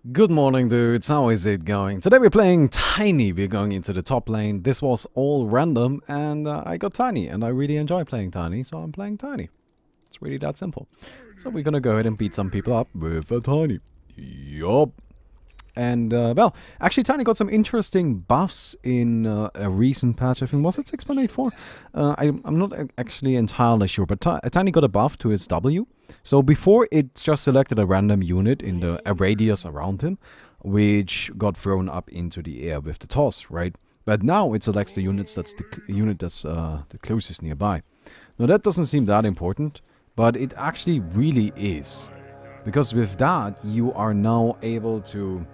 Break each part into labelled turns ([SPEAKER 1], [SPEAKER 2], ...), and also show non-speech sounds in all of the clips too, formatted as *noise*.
[SPEAKER 1] Good morning dudes, how is it going? Today we're playing Tiny, we're going into the top lane. This was all random and uh, I got Tiny and I really enjoy playing Tiny, so I'm playing Tiny. It's really that simple. So we're gonna go ahead and beat some people up with a Tiny. Yup. And, uh, well, actually Tiny got some interesting buffs in uh, a recent patch, I think, was it 6.84? Uh, I, I'm not actually entirely sure, but Tiny got a buff to his W. So before it just selected a random unit in the a radius around him, which got thrown up into the air with the toss, right? But now it selects the units that's the unit that's uh, the closest nearby. Now that doesn't seem that important, but it actually really is. Because with that, you are now able to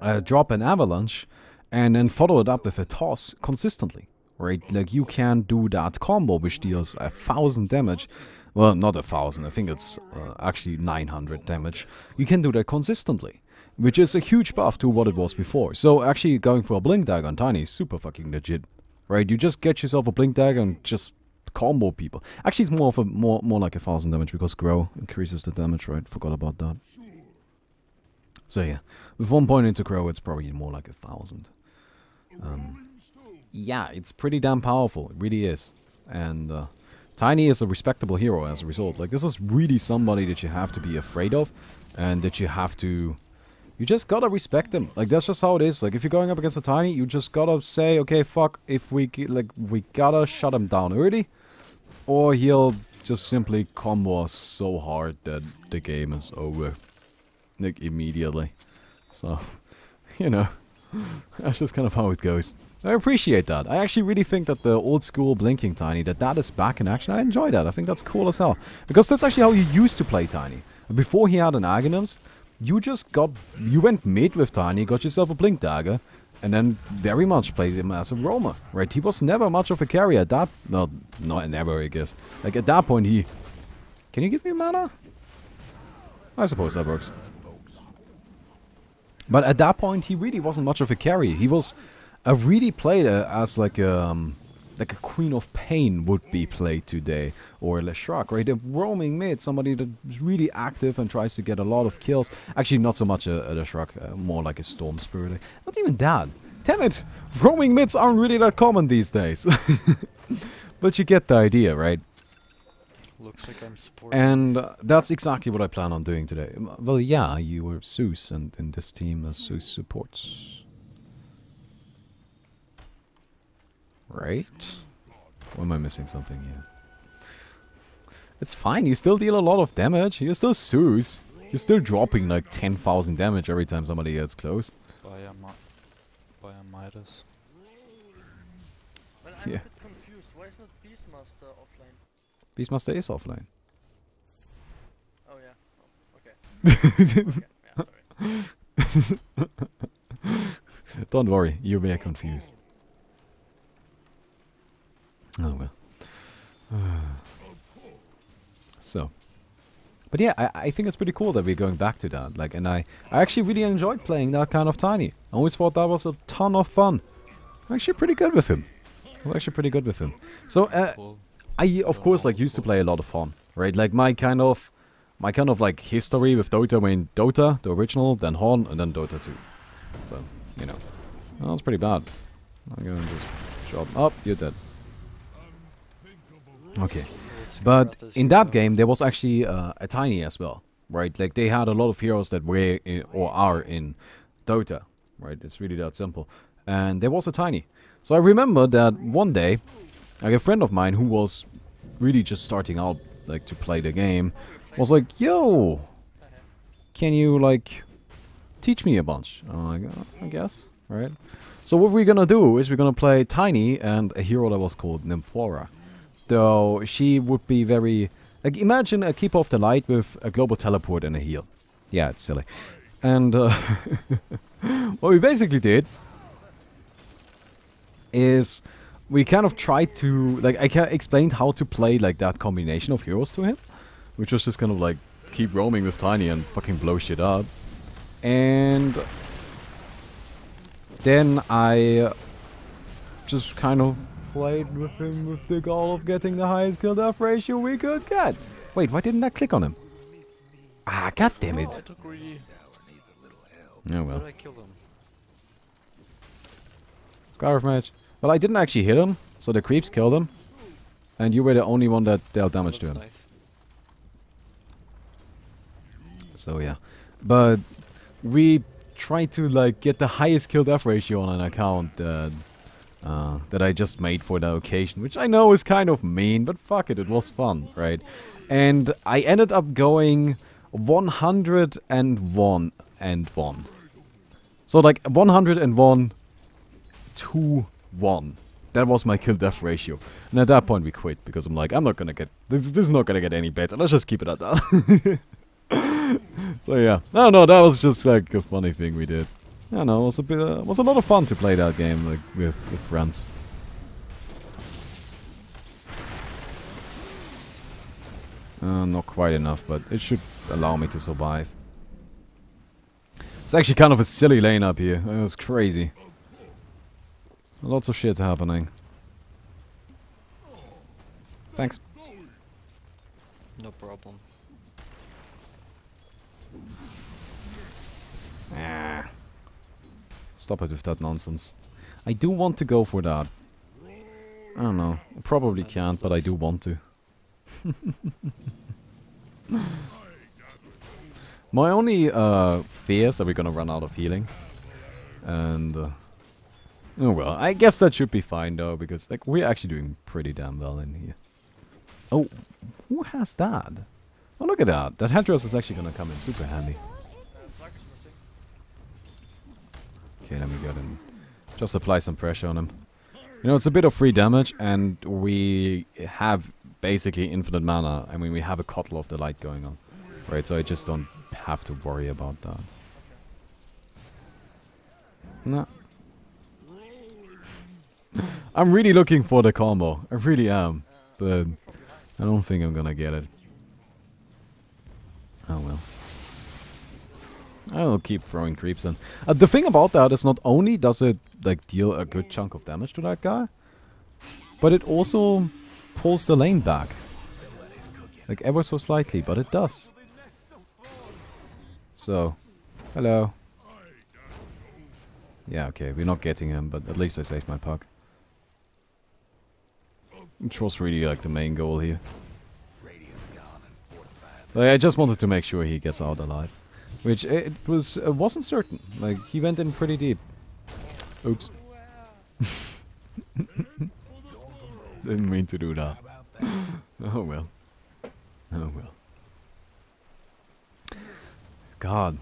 [SPEAKER 1] uh, drop an avalanche and then follow it up with a toss consistently, right? Like you can do that combo which deals a thousand damage. Well, not a thousand, I think it's uh, actually 900 damage. You can do that consistently, which is a huge buff to what it was before. So actually going for a Blink Dagger on Tiny is super fucking legit, right? You just get yourself a Blink Dagger and just combo people. Actually, it's more of a more more like a thousand damage because Grow increases the damage, right? Forgot about that. So yeah, with one point into Grow, it's probably more like a thousand. Um, yeah, it's pretty damn powerful. It really is. And uh, Tiny is a respectable hero as a result. Like, this is really somebody that you have to be afraid of. And that you have to... You just gotta respect him. Like, that's just how it is. Like, if you're going up against a Tiny, you just gotta say, okay, fuck, if we... Like, we gotta shut him down early. Or he'll just simply combo us so hard that the game is over like immediately. So, *laughs* you know, that's just kind of how it goes. I appreciate that. I actually really think that the old school Blinking Tiny, that that is back in action. I enjoy that. I think that's cool as hell. Because that's actually how you used to play Tiny. Before he had an Aghanims, you just got, you went mid with Tiny, got yourself a Blink Dagger, and then very much played him as a roamer, right? He was never much of a carrier at that, no, not never, I guess. Like at that point he, can you give me mana? I suppose that works. But at that point, he really wasn't much of a carry. He was uh, really played uh, as like a, um, like a Queen of Pain would be played today, or a Leshrac, right? A roaming mid, somebody that's really active and tries to get a lot of kills. Actually, not so much a, a uh, more like a Storm Spirit. Not even that. Damn it! Roaming mids aren't really that common these days. *laughs* but you get the idea, right?
[SPEAKER 2] Looks like I'm supporting.
[SPEAKER 1] And uh, that's exactly what I plan on doing today. Well, yeah, you were Zeus, and in this team, uh, Zeus supports. Right? Or am I missing something here? It's fine, you still deal a lot of damage. You're still Zeus. You're still dropping like 10,000 damage every time somebody gets close.
[SPEAKER 2] By a, by a Midas.
[SPEAKER 3] Yeah. a bit confused. Why is not Beastmaster offline?
[SPEAKER 1] Beastmaster is offline.
[SPEAKER 3] Oh yeah. Oh, okay. *laughs*
[SPEAKER 1] yeah, Don't worry, you may be confused. Oh well. *sighs* so. But yeah, I, I think it's pretty cool that we're going back to that. Like, and I, I actually really enjoyed playing that kind of Tiny. I always thought that was a ton of fun. I'm actually pretty good with him. I'm actually pretty good with him. So, uh, I of course like used to play a lot of HoN, right? Like my kind of my kind of like history with Dota, mean Dota, the original, then HoN, and then Dota 2. So, you know. That was pretty bad. I'm gonna just drop up, oh, you're dead. Okay. But in that game there was actually uh, a tiny as well, right? Like they had a lot of heroes that were in, or are in Dota, right? It's really that simple. And there was a tiny. So I remember that one day, like a friend of mine who was really just starting out like to play the game was like, yo, can you like teach me a bunch? I'm like, oh, I guess, right? So what we're gonna do is we're gonna play Tiny and a hero that was called Nymphora. Though she would be very... Like imagine a Keeper of the Light with a Global Teleport and a heal. Yeah, it's silly. And uh, *laughs* what we basically did is we kind of tried to like I explained how to play like that combination of heroes to him, which was just kind of like keep roaming with Tiny and fucking blow shit up, and then I just kind of played with him with the goal of getting the highest kill death ratio we could get. Wait, why didn't I click on him? Ah, god damn it. Oh
[SPEAKER 2] How
[SPEAKER 1] well.
[SPEAKER 2] did I kill him?
[SPEAKER 1] Scarf match. Well, I didn't actually hit him, so the creeps killed him. And you were the only one that dealt damage to him.
[SPEAKER 2] nice.
[SPEAKER 1] So yeah. But we tried to like get the highest kill death ratio on an account that uh, that I just made for the occasion, which I know is kind of mean, but fuck it, it was fun, right? And I ended up going 101 and 1. So like 101 to 1. That was my kill death ratio. And at that point we quit because I'm like, I'm not gonna get this this is not gonna get any better. Let's just keep it at that. *laughs* so yeah. No no that was just like a funny thing we did. I don't know, it was a bit uh, was a lot of fun to play that game like with, with friends. Uh, not quite enough, but it should allow me to survive. It's actually kind of a silly lane up here. It was crazy. Lots of shit happening. Thanks.
[SPEAKER 2] No problem.
[SPEAKER 1] Ah. Stop it with that nonsense. I do want to go for that. I don't know. I probably can't, but I do want to. *laughs* My only uh, fear is that we're gonna run out of healing. And... Uh, oh well, I guess that should be fine though, because like we're actually doing pretty damn well in here. Oh, who has that? Oh look at that. That headdress is actually gonna come in super handy. Okay, let me go and just apply some pressure on him. You know, it's a bit of free damage, and we have basically infinite mana. I mean, we have a Cottle of the Light going on. Right, so I just don't have to worry about that. No. I'm really looking for the combo. I really am. But I don't think I'm gonna get it. Oh well. I'll keep throwing creeps in. Uh, the thing about that is not only does it like deal a good chunk of damage to that guy, but it also pulls the lane back. Like ever so slightly, but it does. So, hello. Yeah, okay, we're not getting him, but at least I saved my puck. Which was really like the main goal here. Like, I just wanted to make sure he gets out alive. Which it was wasn't certain. Like he went in pretty deep. Oops. *laughs* Didn't mean to do that. *laughs* oh well. Oh well. God.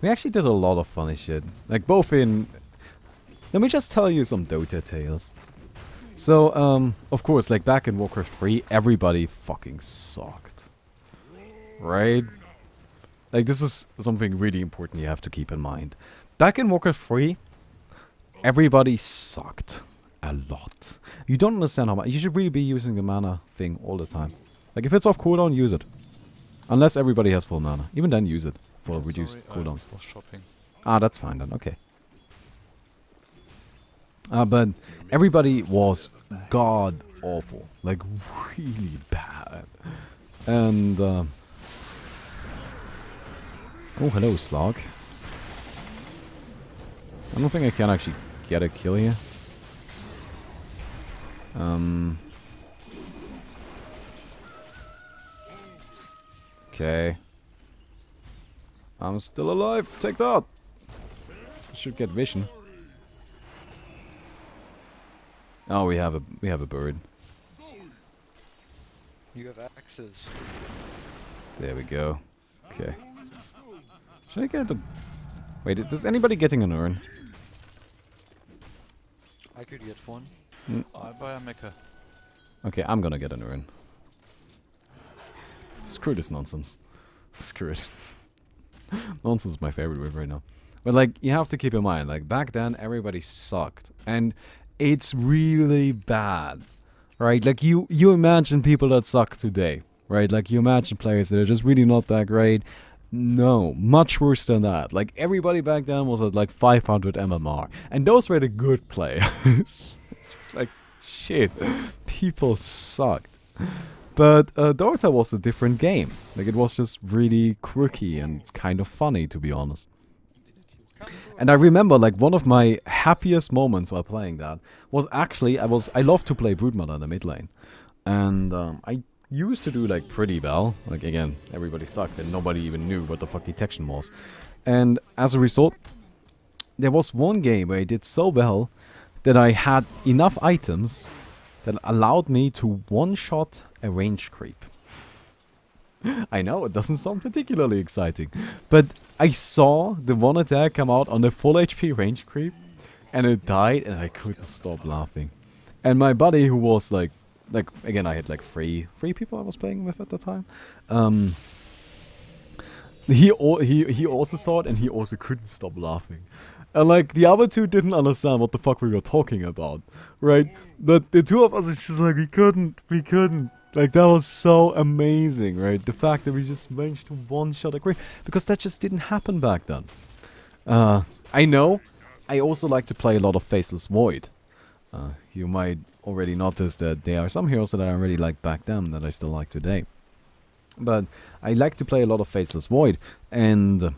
[SPEAKER 1] We actually did a lot of funny shit. Like both in Let me just tell you some Dota tales. So, um, of course, like back in Warcraft 3, everybody fucking sucked. Right? Like, this is something really important you have to keep in mind. Back in Warcraft 3, everybody sucked. A lot. You don't understand how much. You should really be using the mana thing all the time. Like, if it's off cooldown, use it. Unless everybody has full mana. Even then, use it for
[SPEAKER 2] Yeah,
[SPEAKER 1] reduced
[SPEAKER 2] sorry,
[SPEAKER 1] cooldowns. Ah, that's fine then. Okay. Uh, but everybody was god awful, like really bad, and uh, oh hello Slog. I don't think I can actually get a kill here. Um. Okay. I'm still alive. Take that. Should get vision. Oh, we have a we have a bird.
[SPEAKER 2] You have axes.
[SPEAKER 1] There we go. Okay. Should I get a? Wait, does anybody getting an urn?
[SPEAKER 2] I could get one.
[SPEAKER 1] Mm.
[SPEAKER 2] I buy a mecha.
[SPEAKER 1] Okay, I'm gonna get an urn. Screw this nonsense. Screw it. *laughs* nonsense is my favorite word right now. But like, you have to keep in mind, like back then everybody sucked, and it's really bad, right? Like you you imagine people that suck today, right? Like you imagine players that are just really not that great. No, much worse than that. Like everybody back then was at like 500 MMR, and those were the good players. *laughs* just like shit, people sucked. But uh, Dota was a different game. Like it was just really quirky and kind of funny, to be honest.
[SPEAKER 2] Didn't you
[SPEAKER 3] Come through
[SPEAKER 1] And I remember like one of my happiest moments while playing that was actually I was I love to play Broodmother in the mid lane. And um, I used to do like pretty well. Like again, everybody sucked and nobody even knew what the fuck detection was. And as a result, there was one game where I did so well that I had enough items that allowed me to one-shot a range creep. *laughs* I know, it doesn't sound particularly exciting. But I saw the one attack come out on the full HP range creep, and it died, and I couldn't stop laughing. And my buddy, who was like, like again, I had like three, three people I was playing with at the time. Um, he he he also saw it, and he also couldn't stop laughing. And like the other two didn't understand what the fuck we were talking about, right? But the two of us, it's just like we couldn't, we couldn't. Like that was so amazing, right? The fact that we just managed to one shot a creep because that just didn't happen back then. Uh, I know. I also like to play a lot of Faceless Void. Uh, you might already notice that there are some heroes that I already liked back then that I still like today. But I like to play a lot of Faceless Void, and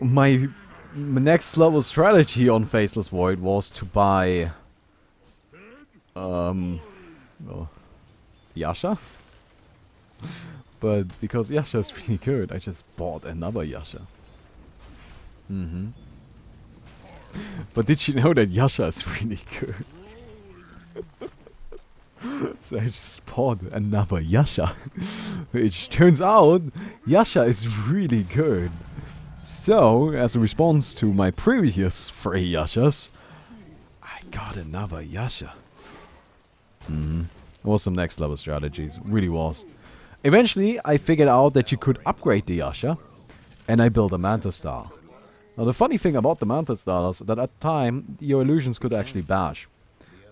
[SPEAKER 1] my next level strategy on Faceless Void was to buy um well, Yasha. but because Yasha is really good, I just bought another Yasha. Mm-hmm. But did you know that Yasha is really good? *laughs* so I just bought another Yasha. *laughs* Which turns out Yasha is really good. So, as a response to my previous three Yashas, I got another Yasha. Mm-hmm. It was some next level strategies. Really was. Eventually, I figured out that you could upgrade the Yasha, and I built a Manta Style. Now, the funny thing about the Manta Style is that at time, your illusions could actually bash.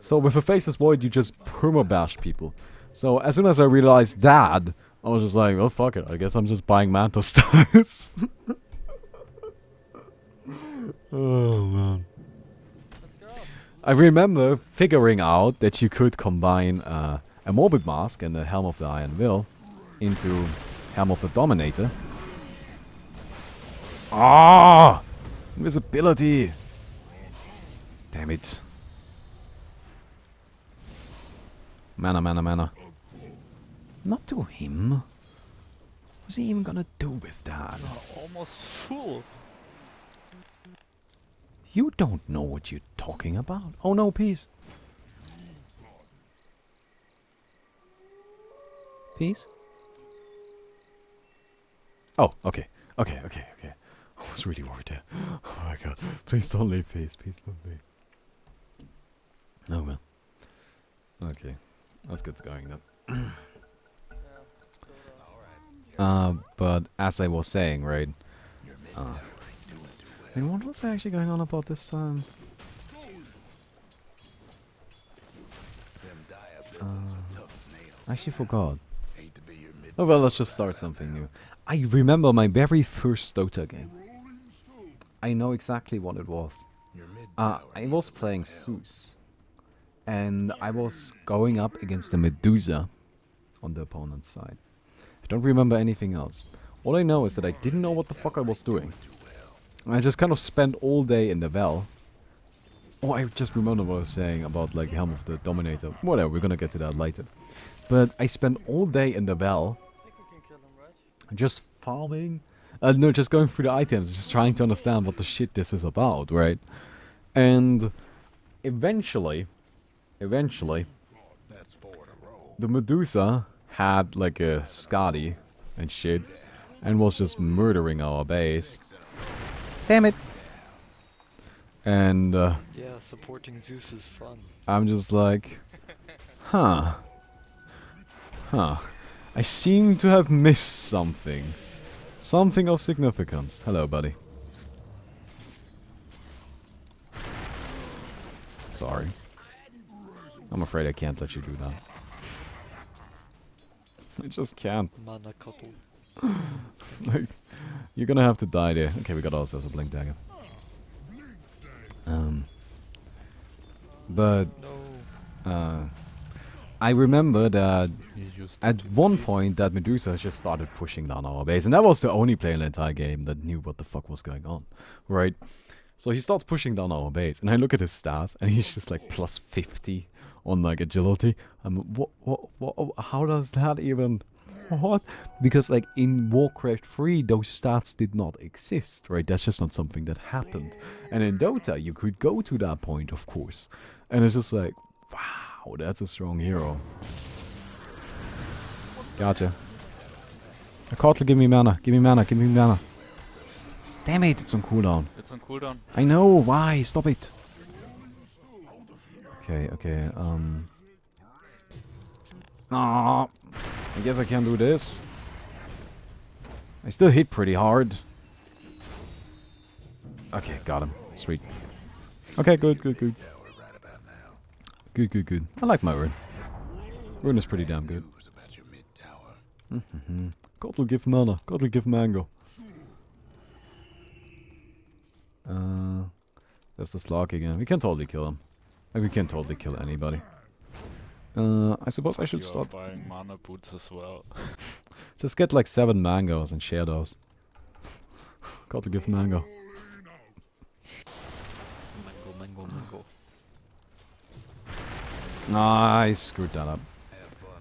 [SPEAKER 1] So with a Faceless Void, you just perma-bash people. So as soon as I realized that, I was just like, well, fuck it. I guess I'm just buying Manta *laughs* Styles. *laughs* oh, man. I remember figuring out that you could combine uh, a Morbid Mask and the Helm of the Iron Will into Helm of the Dominator. Ah! Invisibility! Damn it. Mana, mana, mana. Not to him. What's he even gonna do with that?
[SPEAKER 2] Almost full.
[SPEAKER 1] You don't know what you're talking about. Oh no, peace. Peace? Oh, okay. Okay, okay, okay. *laughs* I was really worried there. Oh my god. Please don't leave, peace. Please don't leave. Oh well. Okay. Let's get going then. *clears throat*
[SPEAKER 3] Uh,
[SPEAKER 1] but as I was saying, right? Uh, and what was actually going on about this time? Uh, I actually forgot. Oh well, let's just start something new. I remember my very first Dota game. I know exactly what it was. Uh, I was playing Zeus. And I was going up against the Medusa on the opponent's side. I don't remember anything else. All I know is that I didn't know what the fuck I was doing. I just kind of spent all day in the Vel. Oh, I just remember what I was saying about like Helm of the Dominator. Whatever, we're gonna get to that later. But I spent all day in the
[SPEAKER 3] right?
[SPEAKER 1] just farming. Uh, no, just going through the items, just trying to understand what the shit this is about, right? And eventually, eventually, the Medusa had like a Skadi and shit, and was just murdering our base. Damn it! And uh,
[SPEAKER 2] Yeah, supporting Zeus is fun.
[SPEAKER 1] I'm just like, huh, huh. I seem to have missed something. Something of significance. Hello, buddy. Sorry. I'm afraid I can't let you do that. *laughs* I just can't.
[SPEAKER 2] Mana couple.
[SPEAKER 1] Like, you're gonna have to die there. Okay, we got ourselves a blink dagger. Um, but uh, I remember that at one point that Medusa just started pushing down our base, and that was the only player in the entire game that knew what the fuck was going on, right? So he starts pushing down our base, and I look at his stats, and he's just like plus 50 on like agility. I'm what what what? How does that even? *laughs* What? Because like in Warcraft 3, those stats did not exist, right? That's just not something that happened. And in Dota, you could go to that point, of course, and it's just like, wow, that's a strong hero. Gotcha. A KotL, give me mana, give me mana, give me mana. Damn it, it's on cooldown.
[SPEAKER 2] It's on cooldown.
[SPEAKER 1] I know, why? Stop it. Okay, okay, um... Ah, I guess I can do this. I still hit pretty hard. Okay, got him. Sweet. Okay, good, good, good. Good, good, good. I like my rune. Rune is pretty damn good. God will give mana. God will give mango. Uh, that's the Slark again. We can totally kill him. Like, we can totally kill anybody. Uh, I suppose I should
[SPEAKER 2] you
[SPEAKER 1] start.
[SPEAKER 2] buying mana boots as well. *laughs*
[SPEAKER 1] Just get like seven mangoes and share those. *laughs* Got to give mango.
[SPEAKER 2] mango, mango, mango.
[SPEAKER 1] Nah, I screwed that up.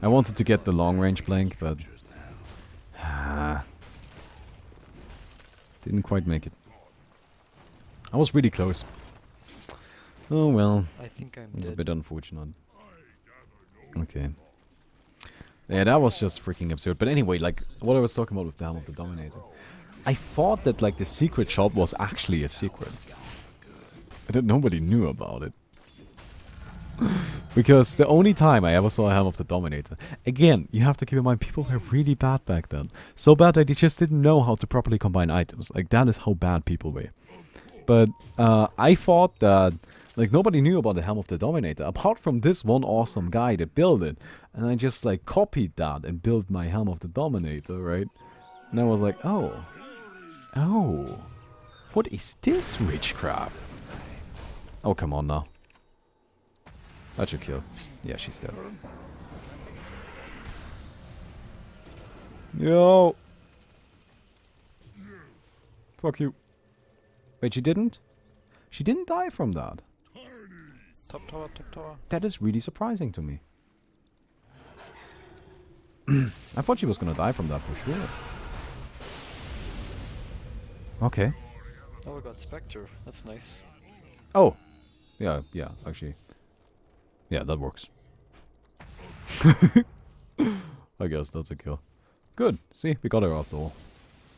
[SPEAKER 1] I wanted to get the long range blink, but didn't quite make it. I was really close. Oh well,
[SPEAKER 2] I think I'm
[SPEAKER 1] it's a bit unfortunate. Okay. Yeah, that was just freaking absurd. But anyway, like what I was talking about with the Helm of the Dominator. I thought that like the secret shop was actually a secret. That nobody knew about it. because the only time I ever saw a Helm of the Dominator, again, you have to keep in mind people were really bad back then. So bad that they just didn't know how to properly combine items. Like that is how bad people were. But uh, I thought that like nobody knew about the Helm of the Dominator apart from this one awesome guy that built it, and I just like copied that and built my Helm of the Dominator, right? And I was like, oh, oh, what is this witchcraft? Oh come on now. That should kill. Yeah, she's dead. Yo. Fuck you. Wait, she didn't? She didn't die from that.
[SPEAKER 2] Top tower, top tower.
[SPEAKER 1] That is really surprising to me. *clears throat* I thought she was gonna die from that for sure. Okay.
[SPEAKER 2] Oh, we got Spectre. That's nice.
[SPEAKER 1] Oh. Yeah, yeah, actually. Yeah, that works. *laughs* I guess that's a kill. Good. See, we got her after all.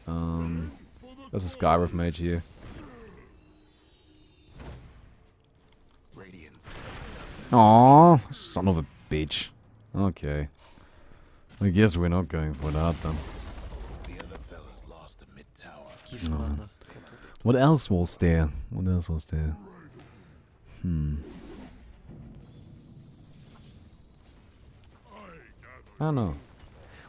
[SPEAKER 1] Um, there's a Skywrath mage here. Aww, son of a bitch. Okay. I guess we're not going for that then. No. What else was there? What else was there? Hmm. I don't know.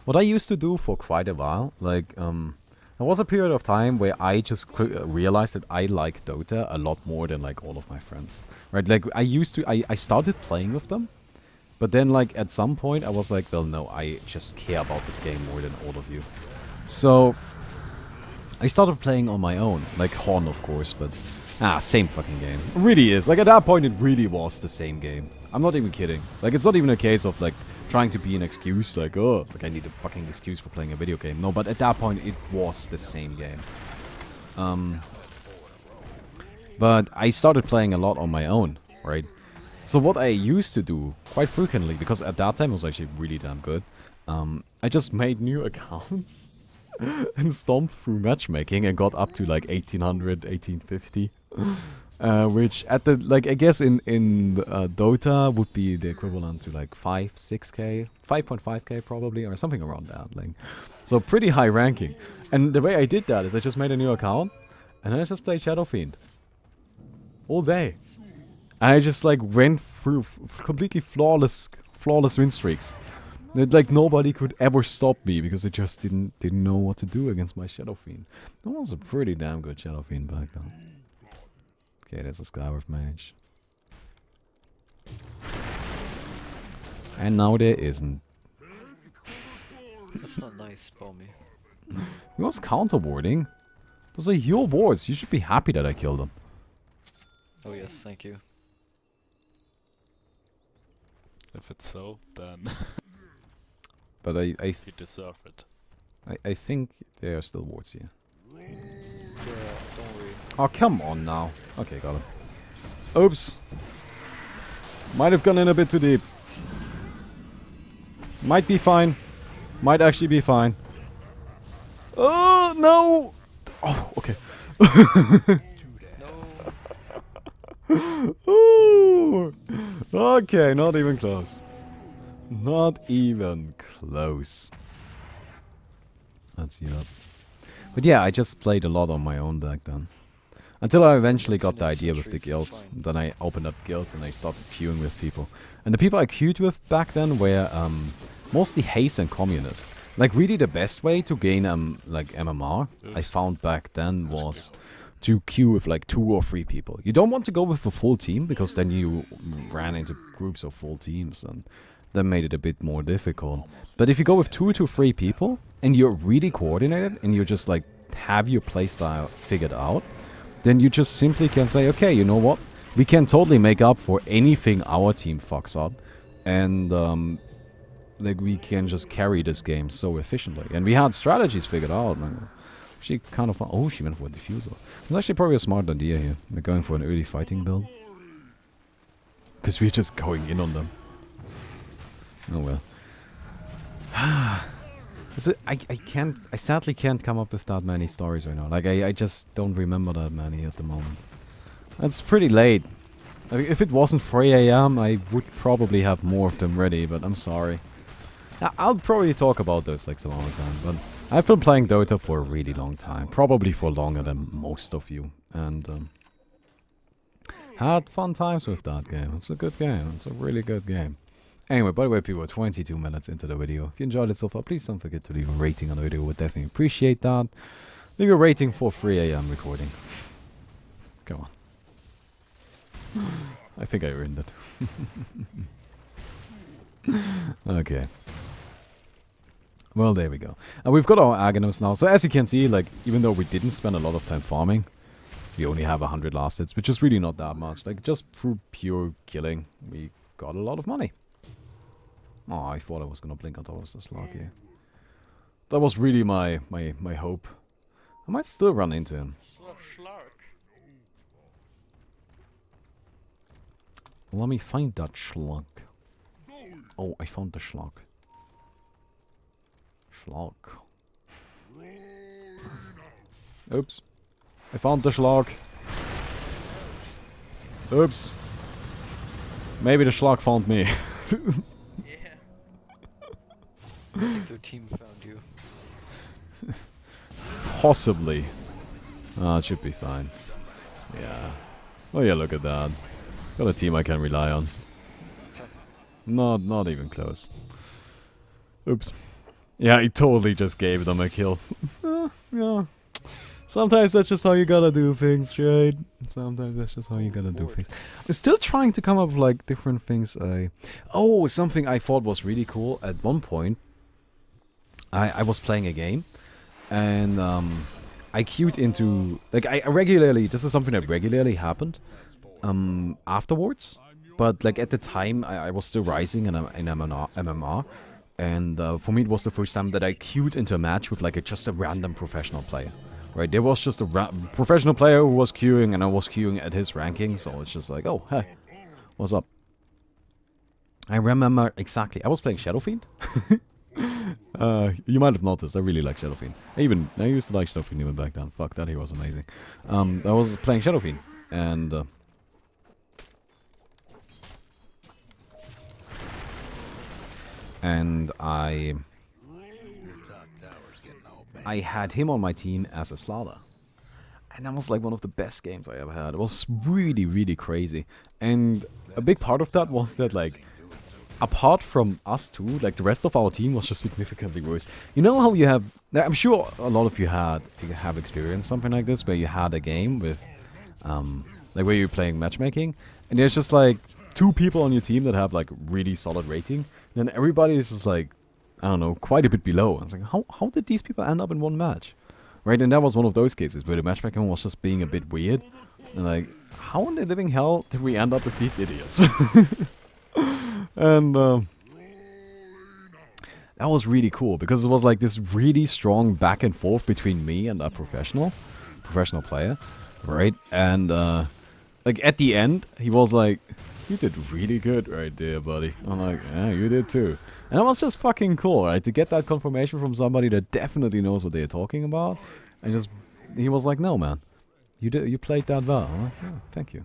[SPEAKER 1] What I used to do for quite a while, like, um, there was a period of time where I just uh, realized that I like Dota a lot more than like all of my friends. Right? Like, I used to, I, I started playing with them, but then like at some point I was like, well, no, I just care about this game more than all of you. So I started playing on my own, like HoN, of course, but ah, same fucking game. It really is. Like at that point, it really was the same game. I'm not even kidding. Like it's not even a case of like trying to be an excuse, like oh, like I need a fucking excuse for playing a video game. No, but at that point, it was the same game. Um, but I started playing a lot on my own, right? So what I used to do quite frequently, because at that time it was actually really damn good, um, I just made new *laughs* accounts and stomped through matchmaking and got up to like 1800, 1850. Uh, which at the like I guess in in uh, Dota would be the equivalent to like five, six k, five point five k probably, or something around that. Like, so pretty high ranking. And the way I did that is I just made a new account, and then I just played Shadow Fiend all day. And I just like went through completely flawless, flawless win streaks. That like nobody could ever stop me because they just didn't didn't know what to do against my Shadow Fiend. That was a pretty damn good Shadow Fiend back then. Okay, there's a Skywrath mage. And now there isn't.
[SPEAKER 2] That's not nice, Baumi.
[SPEAKER 1] He was counterwarding. Those are your boards. You should be happy that I killed them.
[SPEAKER 2] Oh yes, thank you.
[SPEAKER 4] If it's so, then *laughs*
[SPEAKER 1] But I, I, *laughs*
[SPEAKER 4] you deserve it.
[SPEAKER 1] I, I think there are still wards here.
[SPEAKER 2] Yeah, don't worry.
[SPEAKER 1] Oh, come on now. Okay, got him. Oops. Might have gone in a bit too deep. Might be fine. Might actually be fine. Oh, no! Oh, okay. *laughs* Okay, not even close. Not even close. Let's see that. But yeah, I just played a lot on my own back then. Until I eventually got the idea with the guilds. Then I opened up guilds and I started queuing with people. And the people I queued with back then were um, mostly haze and communists. Like really the best way to gain um like MMR I found back then was to queue with like two or three people. You don't want to go with a full team because then you ran into groups of full teams and that made it a bit more difficult. But if you go with two to three people and you're really coordinated and you just like have your playstyle figured out, then you just simply can say, okay, you know what? We can totally make up for anything our team fucks up. And um, like we can just carry this game so efficiently. And we had strategies figured out. Man. Actually, kind of. Oh, she went for a Diffusal. It's actually probably a smart idea here. We're going for an early fighting build. Because we're just going in on them. Oh well. *sighs* A, I, I can't, I sadly can't come up with that many stories right now. Like, I, I just don't remember that many at the moment. It's pretty late. Like, if it wasn't 3 a.m., I would probably have more of them ready, but I'm sorry. I- I'll probably talk about this like some other time, but I've been playing Dota for a really long time. Probably for longer than most of you. And, um, had fun times with that game. It's a good game. It's a really good game. Anyway, by the way, people, 22 minutes into the video. If you enjoyed it so far, please don't forget to leave a rating on the video. We would definitely appreciate that. Leave a rating for 3 a.m. recording. Come on. *sighs* I think I earned it. *laughs* okay. Well, there we go. And we've got our Aghanims now. So as you can see, like, even though we didn't spend a lot of time farming, we only have 100 last hits, which is really not that much. Like, just through pure killing, we got a lot of money. Oh, I thought I was gonna blink on top of the slug here. That was really my, my, my hope. I might still run into him. Let me find that schlag. Oh, I found the schlag. Schlag. *laughs* Oops. I found the schlag. Oops. Maybe the schlag found me. *laughs*
[SPEAKER 2] Their team found you. *laughs*
[SPEAKER 1] Possibly. Ah, it should be fine. Yeah. Oh yeah, look at that. Got a team I can rely on. Not, not even close. Oops. Yeah, he totally just gave them a kill. *laughs* Ah, yeah. Sometimes that's just how you gotta do things, right? Sometimes that's just how you gotta do things. I'm still trying to come up with like different things. I oh, something I thought was really cool at one point. I I was playing a game, and um, I queued into like I regularly. This is something that regularly happened. Um, afterwards, but like at the time, I, I was still rising in a, in MMR, MMR and uh, for me it was the first time that I queued into a match with like a, just a random professional player. Right, there was just a professional player who was queuing, and I was queuing at his ranking, so it's just like, oh, hey, what's up? I remember exactly. I was playing Shadow Fiend. *laughs* *laughs* uh, you might have noticed. I really like Shadow Fiend. I even I used to like Shadow Fiend even back then. Fuck that, he was amazing. Um, I was playing Shadow Fiend, and uh, and I I had him on my team as a Slardar. And that was like one of the best games I ever had. It was really, really crazy. And a big part of that was that like apart from us two, like the rest of our team was just significantly worse. You know how you have I'm sure a lot of you had have experienced something like this where you had a game with um like where you're playing matchmaking and there's just like two people on your team that have like really solid rating and then everybody is just like, I don't know, quite a bit below. I was like, how, how did these people end up in one match? Right, and that was one of those cases where the matchmaking was just being a bit weird. And like, how in the living hell did we end up with these idiots? *laughs* and um, that was really cool because it was like this really strong back and forth between me and a professional, professional player, right? And uh, like at the end, he was like, "You did really good right there, buddy." I'm like, "Yeah, you did too." And it was just fucking cool, right? To get that confirmation from somebody that definitely knows what they're talking about, and just he was like, "No, man, you did, you played that well." I'm like, "Yeah, thank you.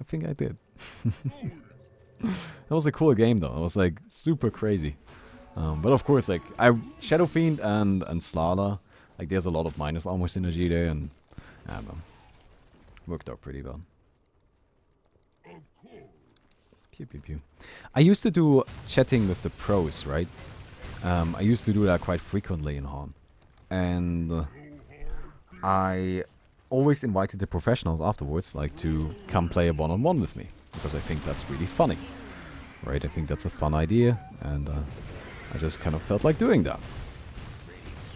[SPEAKER 1] I think I did." *laughs* that was a cool game though. It was like super crazy. Um, but of course, like I Shadow Fiend and and Slardar, like there's a lot of minus armor synergy there, and I don't know, worked out pretty well. Pew pew pew. I used to do chatting with the pros, right? Um, I used to do that quite frequently in HoN, and uh, I always invited the professionals afterwards, like to come play a one-on-one -on -one with me because I think that's really funny, right? I think that's a fun idea, and uh, I just kind of felt like doing that.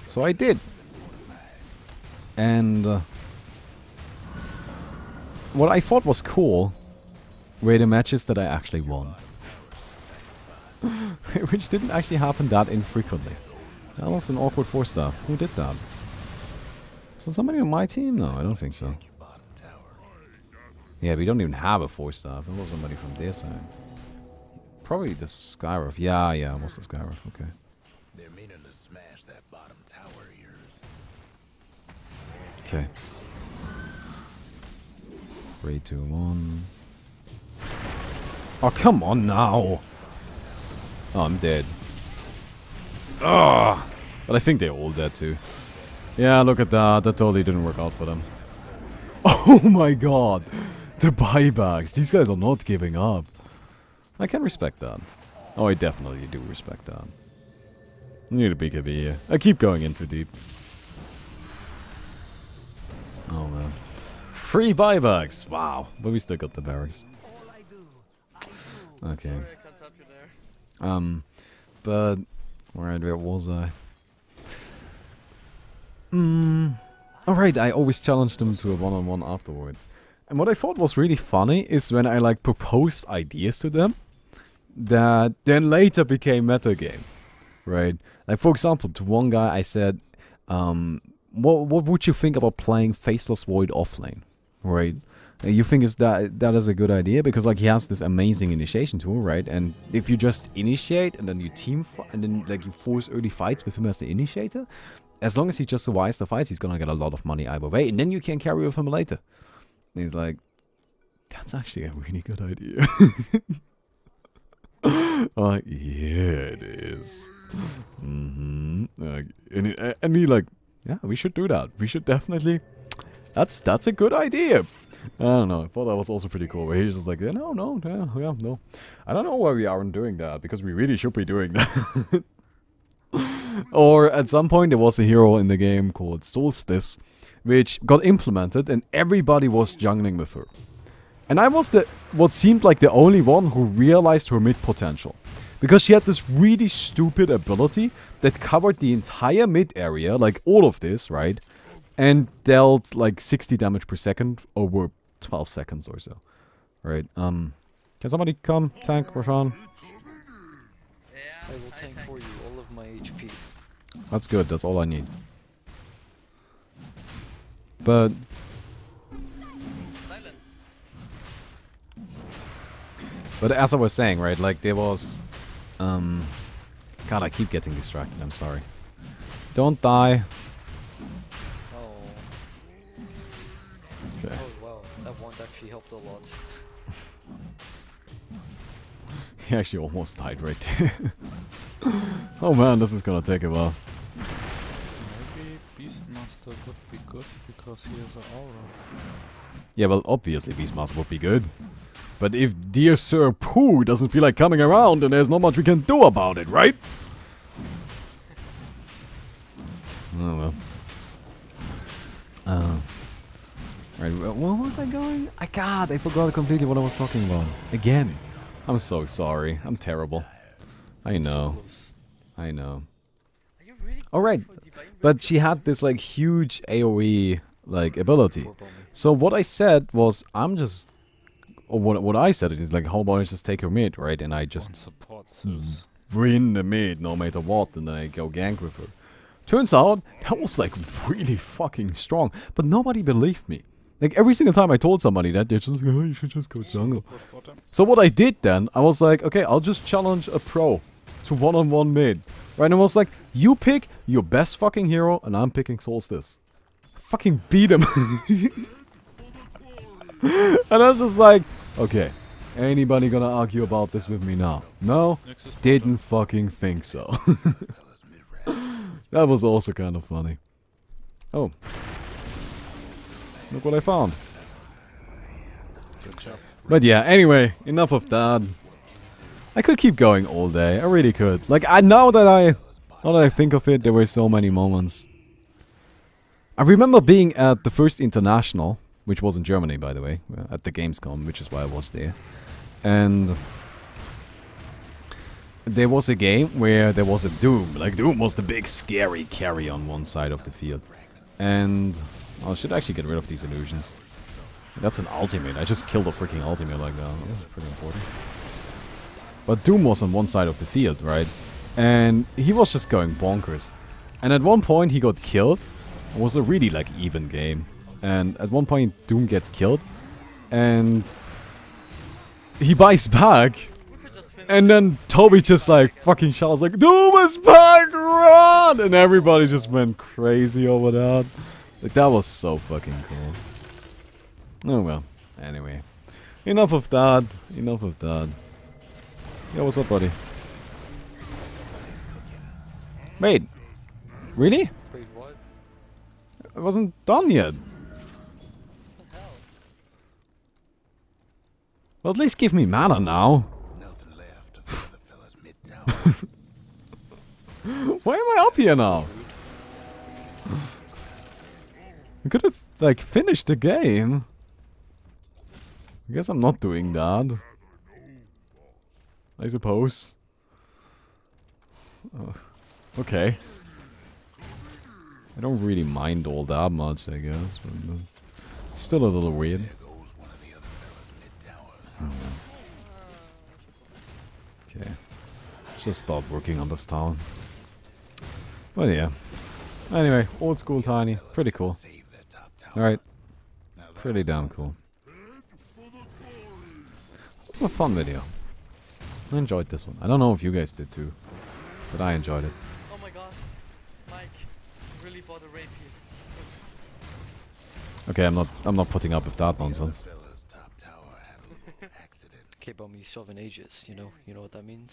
[SPEAKER 1] So I did. And uh, what I thought was cool were the matches that I actually won. *laughs* Which didn't actually happen that infrequently. That was an awkward four star. Who did that? That somebody on my team? No, I don't think so. Yeah, we don't even have a four star. It was somebody from their side. Probably the Skywrath. Yeah, yeah, what's the Skywrath? Okay.
[SPEAKER 5] They're meaning to smash that bottom tower of yours.
[SPEAKER 1] Okay. Three, two, one. Oh, come on now! Oh, I'm dead. Ah! But I think they're all dead too. Yeah, look at that. That totally didn't work out for them. *laughs* Oh my god! The buybacks! These guys are not giving up. I can respect that. Oh, I definitely do respect that. I need a BKB here. I keep going in too deep. Oh man. Free buybacks! Wow. But we still got the barracks. Okay. Um, but... Alright, where was I? Mm, Alright, I always challenge them to a one-on-one -on -one afterwards. And what I thought was really funny is when I like proposed ideas to them that then later became metagame. Right? Like for example, to one guy I said, um, what what would you think about playing Faceless Void offlane? Right? You think is that that is a good idea because like he has this amazing initiation tool, right? And if you just initiate and then you team and then like you force early fights with him as the initiator, as long as he just survives the fights, he's gonna get a lot of money either way, and then you can carry with him later. And he's like, that's actually a really good idea. *laughs* I'm like, yeah, it is. Mm-hmm. Like, and, he, and he like, yeah, we should do that. We should definitely. That's that's a good idea. I don't know. I thought that was also pretty cool. Where he's just like, yeah, no, no, yeah, yeah, no. I don't know why we aren't doing that because we really should be doing *laughs* that. or at some point there was a hero in the game called Solstice, which got implemented and everybody was jungling with her. And I was the what seemed like the only one who realized her mid potential. Because she had this really stupid ability that covered the entire mid area, like all of this, right? And dealt like 60 damage per second over 12 seconds or so. Right, um... Can somebody come tank Roshan?
[SPEAKER 3] Yeah,
[SPEAKER 2] I will tank for you all of my HP.
[SPEAKER 1] That's good, that's all I need. But
[SPEAKER 3] Silence.
[SPEAKER 1] But as I was saying, right, like there was um God, I keep getting distracted, I'm sorry. Don't die.
[SPEAKER 2] Oh.
[SPEAKER 1] Okay.
[SPEAKER 2] Oh wow, that one actually helped a lot. *laughs*
[SPEAKER 1] He actually almost died right there. *laughs* oh man, this is gonna take a while.
[SPEAKER 4] Because he has an aura.
[SPEAKER 1] Yeah, well obviously Beastmaster would be good. But if dear Sir Pooh doesn't feel like coming around, then there's not much we can do about it, right? *laughs* Oh well. Uh, right, wh- where was I going? I God, I forgot completely what I was talking about. Again. I'm so sorry. I'm terrible. I know. I know.
[SPEAKER 3] Are you really
[SPEAKER 1] All right,
[SPEAKER 3] going for divine
[SPEAKER 1] But she had this like huge AoE like ability.
[SPEAKER 2] On.
[SPEAKER 1] So what I said was, I'm just, or what what I said is like, how about I just take her mid, right? And I just
[SPEAKER 4] One support.
[SPEAKER 1] Mm.
[SPEAKER 4] Zeus.
[SPEAKER 1] win the mid no matter what, and then I go gank with her. Turns out that was like really fucking strong, but nobody believed me. Like every single time I told somebody that, they're just like, oh, you should just go jungle. So what I did then, I was like, okay, I'll just challenge a pro to one-on-one mid. Right, and I was like, you pick your best fucking hero, and I'm picking Solstice. Fucking beat him. *laughs* and I was just like, okay, anybody gonna argue about this with me now? No? Didn't fucking think so. *laughs* That was also kind of funny. Oh. Look what I found. But yeah, anyway, enough of that. I could keep going all day. I really could. Like I now that I now that I think of it, there were so many moments. I remember being at the first international, which was in Germany by the way, uh, at the Gamescom, which is why I was there. And there was a game where there was a Doom. Like Doom was the big scary carry on one side of the field. And I should actually get rid of these illusions. That's an ultimate. I just killed a freaking ultimate like that. Pretty important. But Doom was on one side of the field, right? And he was just going bonkers. And at one point he got killed. It was a really like even game. And at one point Doom gets killed. And he buys back. And then Toby just like fucking shouts like Doom is back, run! And everybody just went crazy over that. Like that was so fucking cool. Oh well. Anyway. Enough of that. Enough of that. Yeah, what's up, buddy? Wait. Really? It wasn't done yet.
[SPEAKER 3] What the hell?
[SPEAKER 1] Well, at least give me mana now.
[SPEAKER 5] Nothing left of the fellas mid-tower. *laughs*
[SPEAKER 1] Why am I up here now? I could have, like, finished the game. I guess I'm not doing that. I suppose. Uh, okay. I don't really mind all that much, I guess, but it's still a little weird.
[SPEAKER 5] there goes one of the other fellas mid-tower.
[SPEAKER 1] Okay. Just start working on this town. But yeah. Anyway, old school tiny. Pretty cool.
[SPEAKER 5] Save that top tower.
[SPEAKER 1] Alright, pretty damn cool. This was a fun video. I enjoyed this one. I don't know if you guys did too. But I enjoyed it.
[SPEAKER 3] Oh my god. Mike really bought a rapier.
[SPEAKER 1] Okay, I'm not I'm not putting up with that nonsense.
[SPEAKER 5] fellas top tower had a little accident.
[SPEAKER 2] Okay, but me seven ages, you know? You know what that means?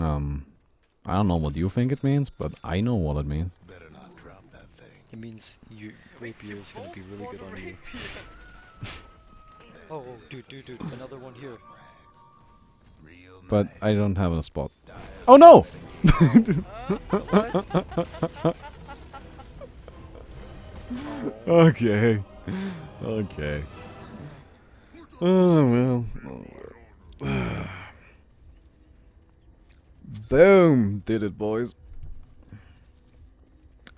[SPEAKER 1] Um I don't know what you think it means, but I know what it means.
[SPEAKER 5] Better not drop that thing.
[SPEAKER 2] It means your rapier is gonna be really good on you. Oh, oh, dude, dude, dude, another one here.
[SPEAKER 1] But. I don't have a spot. Oh no! *laughs* *laughs* okay. Okay. Oh well. *sighs* Boom! Did it, boys.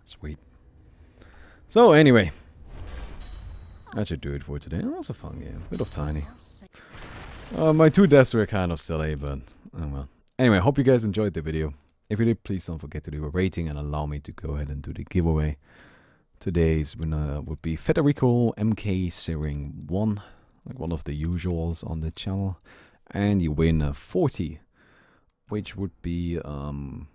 [SPEAKER 1] Sweet. So anyway, that should do it for today. That was a fun game. Bit of tiny. Uh, my two deaths were kind of silly, but oh well. Anyway, hope you guys enjoyed the video. If you did, please don't forget to leave a rating and allow me to go ahead and do the giveaway. Today's winner would be Federico MK Searing 1, like one of the usuals on the channel. And you win a 40, which would be um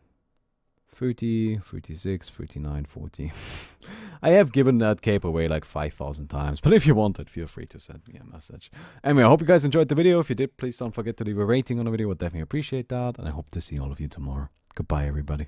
[SPEAKER 1] 30, 36, 39, 40. *laughs* I have given that cape away like 5,000 times, *laughs* but if you want it, feel free to send me a message. Anyway, I hope you guys enjoyed the video. If you did, please don't forget to leave a rating on the video. I'd definitely appreciate that. And I hope to see all of you tomorrow. Goodbye, everybody.